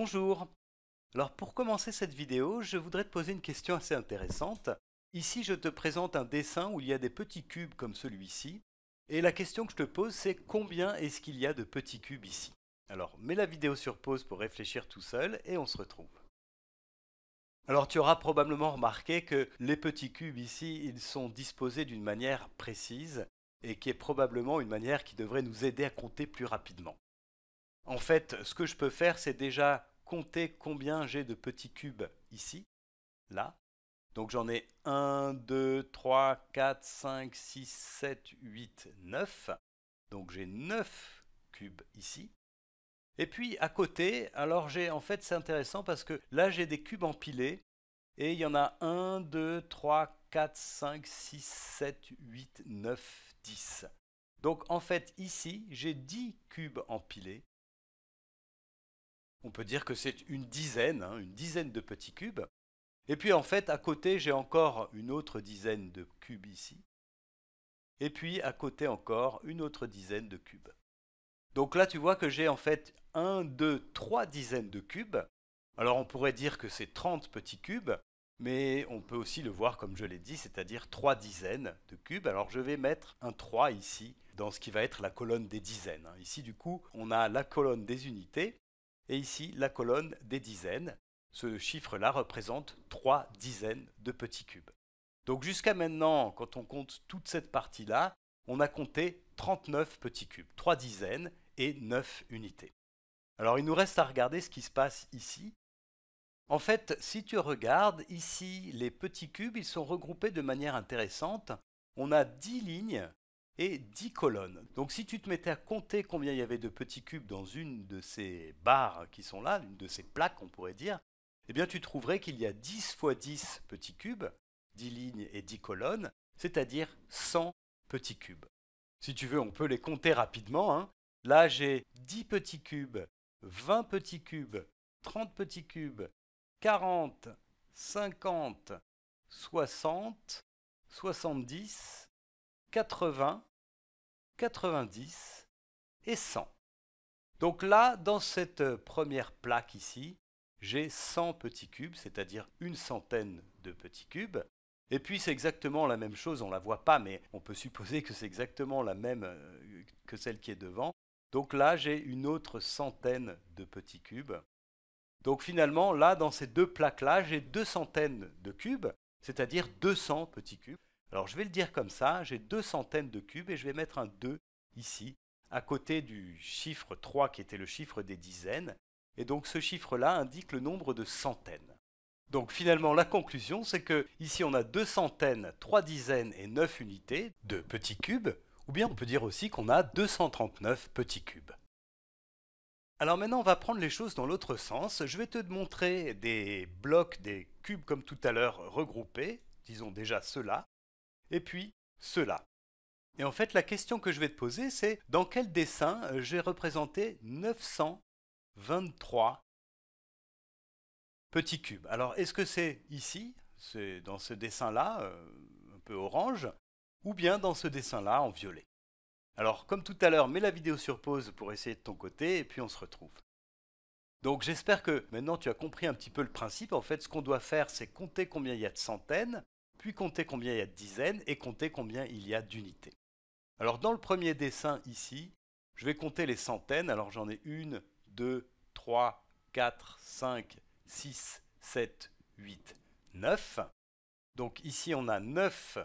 Bonjour Alors pour commencer cette vidéo, je voudrais te poser une question assez intéressante. Ici, je te présente un dessin où il y a des petits cubes comme celui-ci. Et la question que je te pose, c'est combien est-ce qu'il y a de petits cubes ici? Alors, mets la vidéo sur pause pour réfléchir tout seul et on se retrouve. Alors tu auras probablement remarqué que les petits cubes ici, ils sont disposés d'une manière précise et qui est probablement une manière qui devrait nous aider à compter plus rapidement. En fait, ce que je peux faire, c'est déjà compter combien j'ai de petits cubes ici, là. Donc j'en ai 1, 2, 3, 4, 5, 6, 7, 8, 9. Donc j'ai 9 cubes ici. Et puis à côté, alors j'ai en fait c'est intéressant parce que là j'ai des cubes empilés et il y en a 1, 2, 3, 4, 5, 6, 7, 8, 9, 10. Donc en fait ici j'ai 10 cubes empilés on peut dire que c'est une dizaine, hein, une dizaine de petits cubes. Et puis en fait, à côté, j'ai encore une autre dizaine de cubes ici. Et puis à côté encore une autre dizaine de cubes. Donc là, tu vois que j'ai en fait un, deux, trois dizaines de cubes. Alors on pourrait dire que c'est 30 petits cubes, mais on peut aussi le voir comme je l'ai dit, c'est-à-dire trois dizaines de cubes. Alors je vais mettre un 3 ici dans ce qui va être la colonne des dizaines. Hein. Ici du coup, on a la colonne des unités, et ici la colonne des dizaines. Ce chiffre-là représente trois dizaines de petits cubes. Donc jusqu'à maintenant, quand on compte toute cette partie-là, on a compté 39 petits cubes, trois dizaines et 9 unités. Alors il nous reste à regarder ce qui se passe ici. En fait, si tu regardes ici, les petits cubes, ils sont regroupés de manière intéressante. On a 10 lignes et 10 colonnes. Donc si tu te mettais à compter combien il y avait de petits cubes dans une de ces barres qui sont là, une de ces plaques on pourrait dire, eh bien tu trouverais qu'il y a 10 fois 10 petits cubes, 10 lignes et 10 colonnes, c'est-à-dire 100 petits cubes. Si tu veux, on peut les compter rapidement. Hein. Là, j'ai 10 petits cubes, 20 petits cubes, 30 petits cubes, 40, 50, 60, 70, 80, 90 et 100. Donc là, dans cette euh, première plaque ici, j'ai 100 petits cubes, c'est-à-dire une centaine de petits cubes. Et puis c'est exactement la même chose, on ne la voit pas, mais on peut supposer que c'est exactement la même euh, que celle qui est devant. Donc là, j'ai une autre centaine de petits cubes. Donc finalement, là, dans ces deux plaques-là, j'ai deux centaines de cubes, c'est-à-dire 200 petits cubes. Alors je vais le dire comme ça, j'ai deux centaines de cubes et je vais mettre un 2 ici, à côté du chiffre 3 qui était le chiffre des dizaines. Et donc ce chiffre-là indique le nombre de centaines. Donc finalement la conclusion c'est que ici on a deux centaines, trois dizaines et neuf unités de petits cubes, ou bien on peut dire aussi qu'on a 239 petits cubes. Alors maintenant on va prendre les choses dans l'autre sens. Je vais te montrer des blocs, des cubes comme tout à l'heure regroupés, disons déjà ceux-là, et puis cela. Et en fait, la question que je vais te poser, c'est dans quel dessin euh, j'ai représenté 923 petits cubes Alors, est-ce que c'est ici, c'est dans ce dessin-là, euh, un peu orange, ou bien dans ce dessin-là, en violet? Alors, comme tout à l'heure, mets la vidéo sur pause pour essayer de ton côté, et puis on se retrouve. Donc j'espère que maintenant tu as compris un petit peu le principe. En fait, ce qu'on doit faire, c'est compter combien il y a de centaines, puis compter combien il y a de dizaines et compter combien il y a d'unités. Alors dans le premier dessin ici, je vais compter les centaines. Alors j'en ai 1, 2, 3, 4, 5, 6, 7, 8, 9. Donc ici on a 9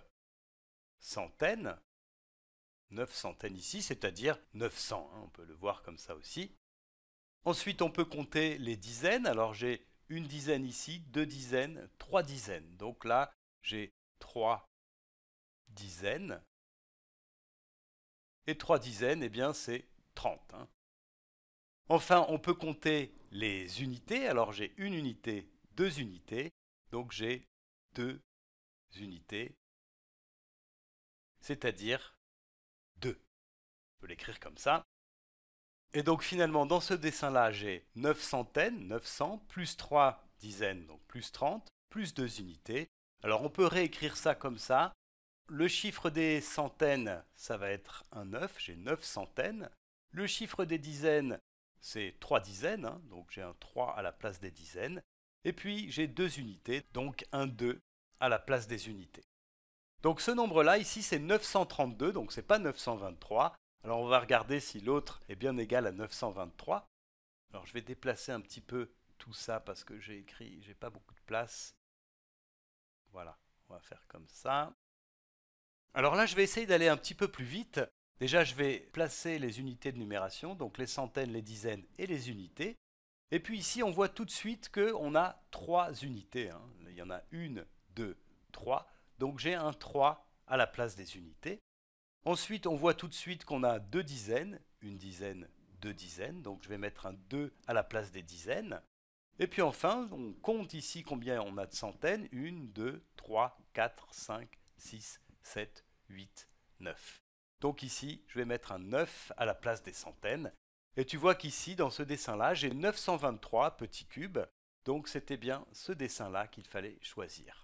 centaines. 9 centaines ici, c'est-à-dire 900, hein, on peut le voir comme ça aussi. Ensuite on peut compter les dizaines. Alors j'ai une dizaine ici, deux dizaines, trois dizaines. Donc là j'ai trois dizaines. Et trois dizaines, eh bien, c'est 30. Hein. Enfin, on peut compter les unités. Alors, j'ai une unité, deux unités. Donc, j'ai deux unités, c'est-à-dire 2. On peut l'écrire comme ça. Et donc, finalement, dans ce dessin-là, j'ai 9 centaines, 900, plus 3 dizaines, donc plus 30, plus 2 unités, alors on peut réécrire ça comme ça. Le chiffre des centaines, ça va être un 9, j'ai 9 centaines. Le chiffre des dizaines, c'est 3 dizaines, hein, donc j'ai un 3 à la place des dizaines. Et puis j'ai deux unités, donc un 2 à la place des unités. Donc ce nombre-là, ici, c'est 932, donc ce n'est pas 923. Alors on va regarder si l'autre est bien égal à 923. Alors je vais déplacer un petit peu tout ça parce que j'ai écrit, j'ai pas beaucoup de place. Voilà, on va faire comme ça. Alors là, je vais essayer d'aller un petit peu plus vite. Déjà, je vais placer les unités de numération, donc les centaines, les dizaines et les unités. Et puis ici, on voit tout de suite qu'on a trois unités. Hein. Il y en a une, deux, trois. Donc j'ai un 3 à la place des unités. Ensuite, on voit tout de suite qu'on a deux dizaines, une dizaine, deux dizaines. Donc je vais mettre un 2 à la place des dizaines. Et puis enfin, on compte ici combien on a de centaines? 1, 2, 3, 4, 5, 6, 7, 8, 9. Donc ici, je vais mettre un 9 à la place des centaines. Et tu vois qu'ici, dans ce dessin-là, j'ai 923 petits cubes. Donc c'était bien ce dessin-là qu'il fallait choisir.